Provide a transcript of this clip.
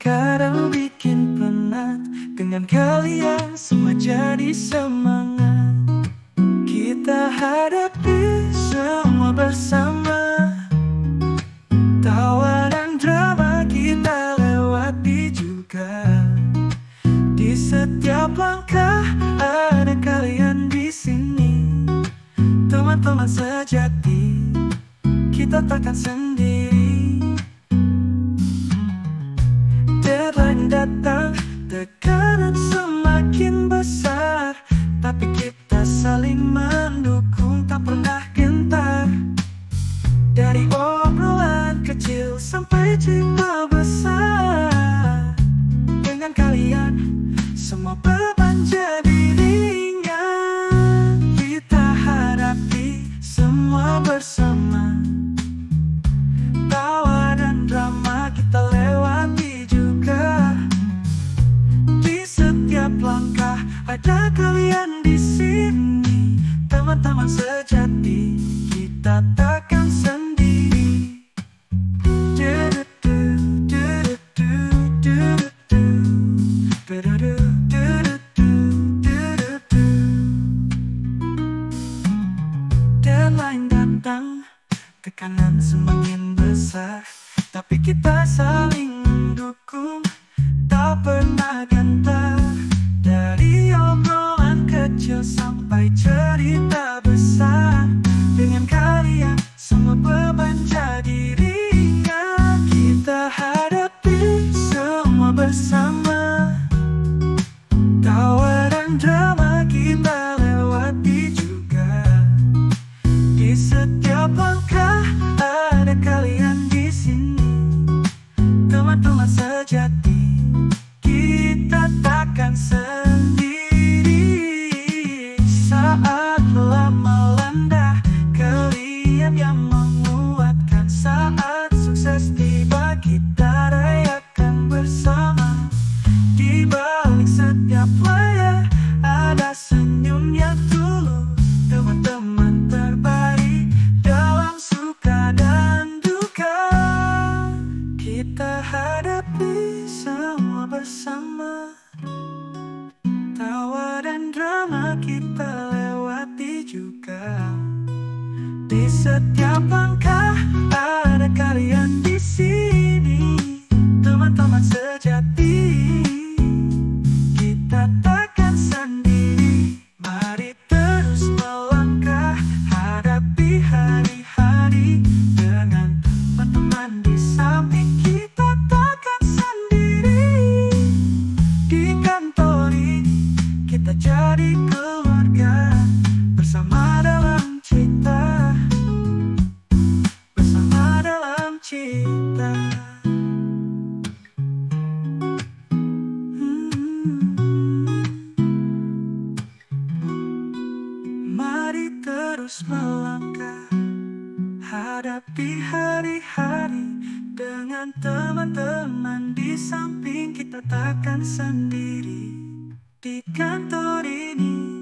Kadang bikin penat Dengan kalian semua jadi semangat. Kita hadapi semua bersama. Tawa dan drama kita lewati juga. Di setiap langkah ada kalian di sini. Teman-teman sejati Kita takkan sendiri. Teman-teman sejati kita takkan sendiri. Deadline datang Tekanan semakin besar Tapi kita saling mendukung Tak pernah kecil sampai cerita besar. Dengan kalian semua beban jadi ringan. Kita hadapi semua bersama. Tawa dan drama kita lewati juga. Di setiap langkah ada kalian di sini, teman-teman sejati. Kita hadapi semua bersama. Tawa dan drama kita lewati juga. Di setiap langkah ada kalian harus melangkah Hadapi hari-hari dengan teman-teman di samping kita takkan sendiri. Di kantor ini